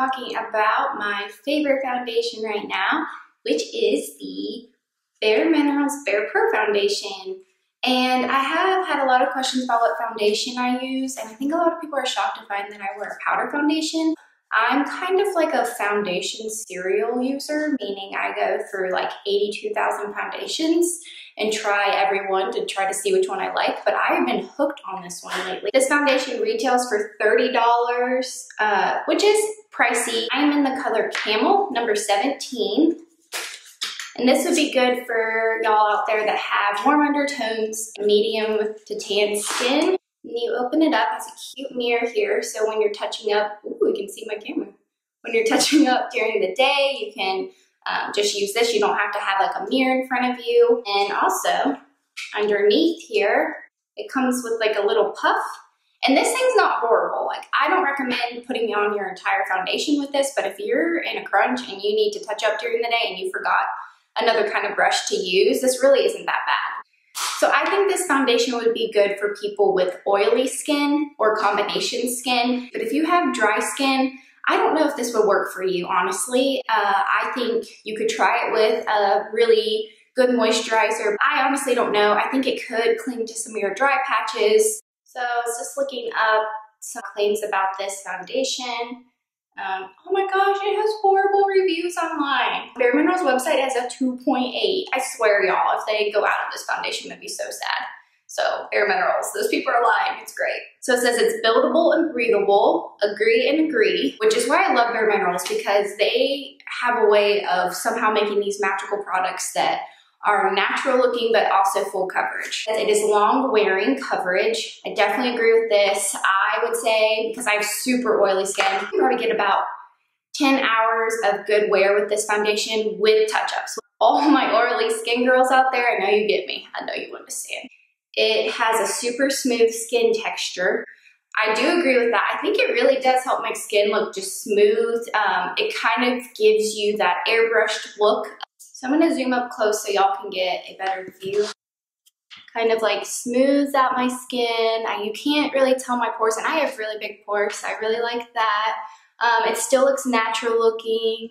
talking about my favorite foundation right now, which is the Bare Minerals Bare Pro Foundation. And I have had a lot of questions about what foundation I use, and I think a lot of people are shocked to find that I wear a powder foundation. I'm kind of like a foundation serial user, meaning I go through like 82,000 foundations and try every one to try to see which one I like, but I have been hooked on this one lately. This foundation retails for $30, uh, which is pricey. I'm in the color Camel, number 17. And this would be good for y'all out there that have warm undertones, medium to tan skin. And you open it up, it's a cute mirror here. So when you're touching up, ooh, you can see my camera. When you're touching up during the day, you can um, just use this. You don't have to have like a mirror in front of you. And also underneath here, it comes with like a little puff. And this thing's not horrible. Like I don't recommend putting on your entire foundation with this, but if you're in a crunch and you need to touch up during the day and you forgot another kind of brush to use, this really isn't that bad. So I think this foundation would be good for people with oily skin or combination skin. But if you have dry skin, I don't know if this would work for you, honestly. Uh, I think you could try it with a really good moisturizer. I honestly don't know. I think it could cling to some of your dry patches. So I was just looking up some claims about this foundation. Um, oh my gosh, it has horrible reviews online. Bare Minerals website has a 2.8. I swear, y'all, if they go out of this foundation, that'd be so sad. So, Bare Minerals, those people are lying. It's great. So it says it's buildable and breathable, agree and agree, which is why I love Bare Minerals because they have a way of somehow making these magical products that are natural looking but also full coverage. It is long wearing coverage. I definitely agree with this. I would say because I have super oily skin, you probably get about 10 hours of good wear with this foundation with touch-ups. All my oily skin girls out there, I know you get me. I know you understand. It has a super smooth skin texture. I do agree with that. I think it really does help my skin look just smooth. Um, it kind of gives you that airbrushed look so I'm gonna zoom up close so y'all can get a better view. Kind of like smooths out my skin. I, you can't really tell my pores, and I have really big pores, so I really like that. Um, it still looks natural looking.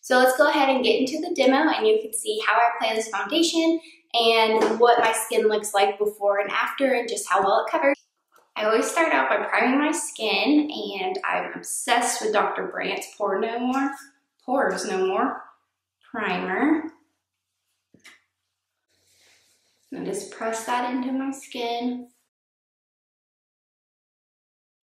So let's go ahead and get into the demo and you can see how I apply this foundation and what my skin looks like before and after and just how well it covers. I always start out by priming my skin and I'm obsessed with Dr. Brandt's Pore No More, Pores No More primer. And just press that into my skin.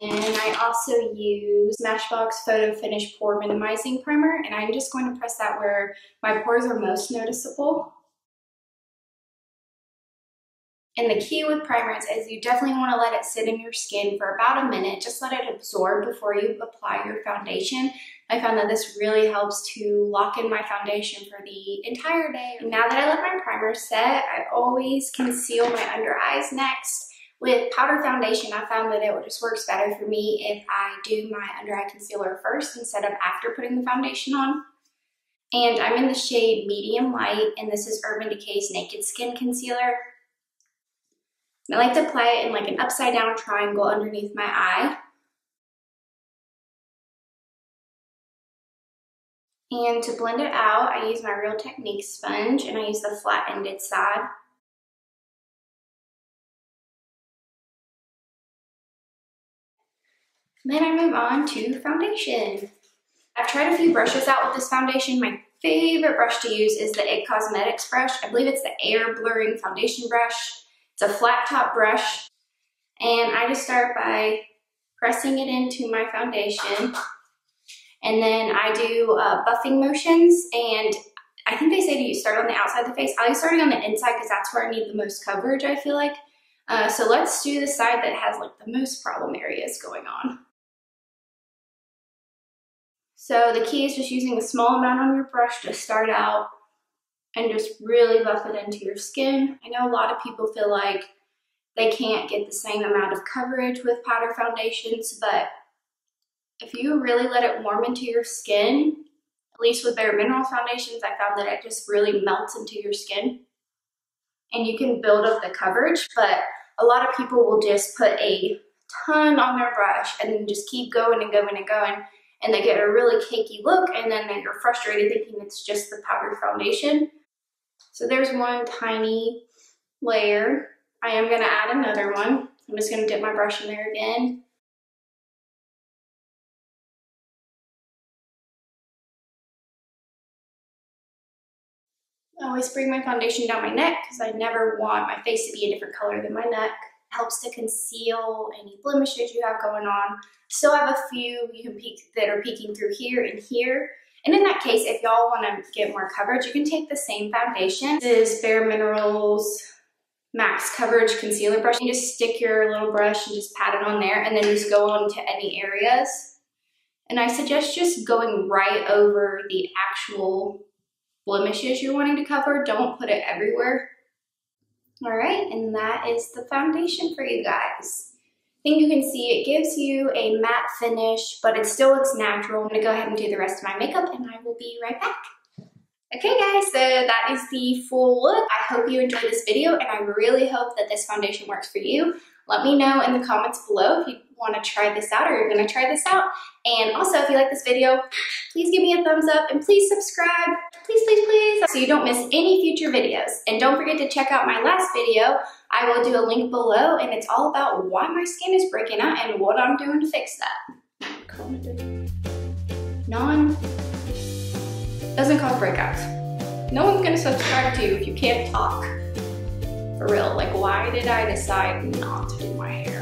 And I also use Smashbox Photo Finish Pore Minimizing Primer, and I'm just going to press that where my pores are most noticeable. And the key with primers is you definitely want to let it sit in your skin for about a minute. Just let it absorb before you apply your foundation. I found that this really helps to lock in my foundation for the entire day. Now that I let my primer set, I always conceal my under eyes next. With powder foundation, I found that it just works better for me if I do my under eye concealer first instead of after putting the foundation on. And I'm in the shade Medium Light, and this is Urban Decay's Naked Skin Concealer. I like to apply it in like an upside down triangle underneath my eye. And to blend it out, I use my Real Technique sponge and I use the flat-ended side. Then I move on to foundation. I've tried a few brushes out with this foundation. My favorite brush to use is the IT Cosmetics brush. I believe it's the Air Blurring Foundation Brush. It's a flat top brush and I just start by pressing it into my foundation and then I do uh, buffing motions and I think they say to you start on the outside of the face. I like starting on the inside because that's where I need the most coverage I feel like. Uh, so let's do the side that has like the most problem areas going on. So the key is just using a small amount on your brush to start out and just really buff it into your skin. I know a lot of people feel like they can't get the same amount of coverage with powder foundations, but if you really let it warm into your skin, at least with Bare Mineral foundations, I found that it just really melts into your skin and you can build up the coverage, but a lot of people will just put a ton on their brush and just keep going and going and going. and they get a really cakey look and then you're frustrated thinking it's just the powder foundation. So there's one tiny layer. I am gonna add another one. I'm just gonna dip my brush in there again. I always bring my foundation down my neck because I never want my face to be a different color than my neck. It helps to conceal any blemishes you have going on. Still have a few you can peek that are peeking through here and here. And in that case, if y'all want to get more coverage, you can take the same foundation. This is Bare Minerals Max Coverage Concealer Brush. You just stick your little brush and just pat it on there and then just go on to any areas. And I suggest just going right over the actual blemishes you're wanting to cover. Don't put it everywhere. All right, and that is the foundation for you guys. I think you can see it gives you a matte finish, but it still looks natural. I'm gonna go ahead and do the rest of my makeup and I will be right back. Okay guys, so that is the full look. I hope you enjoyed this video and I really hope that this foundation works for you. Let me know in the comments below if you want to try this out or you're going to try this out. And also, if you like this video, please give me a thumbs up and please subscribe. Please, please, please, so you don't miss any future videos. And don't forget to check out my last video. I will do a link below and it's all about why my skin is breaking out and what I'm doing to fix that. Non, doesn't cause breakouts. No one's gonna subscribe to you if you can't talk. For real, like why did I decide not to do my hair?